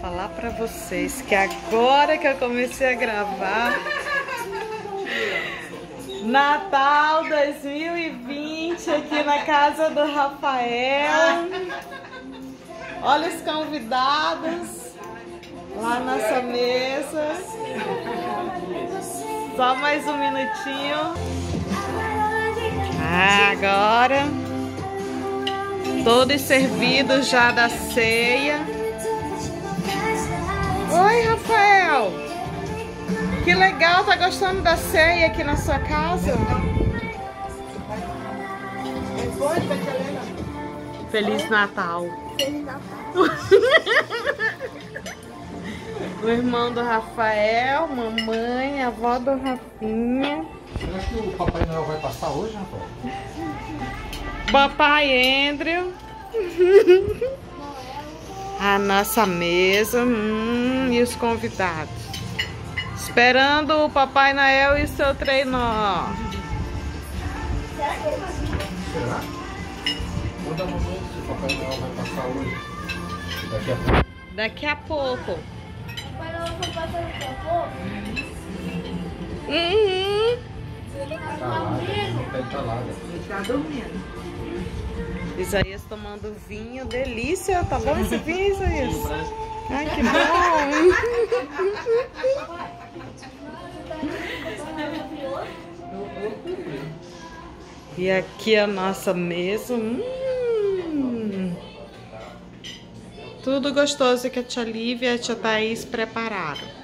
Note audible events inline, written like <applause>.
falar pra vocês que agora que eu comecei a gravar Natal 2020 aqui na casa do Rafael. Olha os convidados lá nessa mesa. Só mais um minutinho. Agora todos servidos já da ceia. Que legal, tá gostando da ceia aqui na sua casa? Feliz Natal. Feliz <laughs> Natal. O irmão do Rafael, mamãe, avó do Rafinha. Será que o Papai Noel vai passar hoje, Rafael? Papai Andrew. <laughs> A nossa mesa. Hum, e os convidados. Esperando o Papai Noel e o seu treinó. Será? Manda a mamãe se o Papai Noel vai passar hoje. Daqui a pouco. Daqui a pouco. Mas eu vou passar daqui a pouco. Uhum. Tá lá, não tá entalada. Isaías tomando vinho, delícia. Tá bom esse <laughs> vinho, Isaías? Ai, que bom. E aqui a nossa mesa. Hum. Tudo gostoso que a tia Lívia e a tia Thaís prepararam.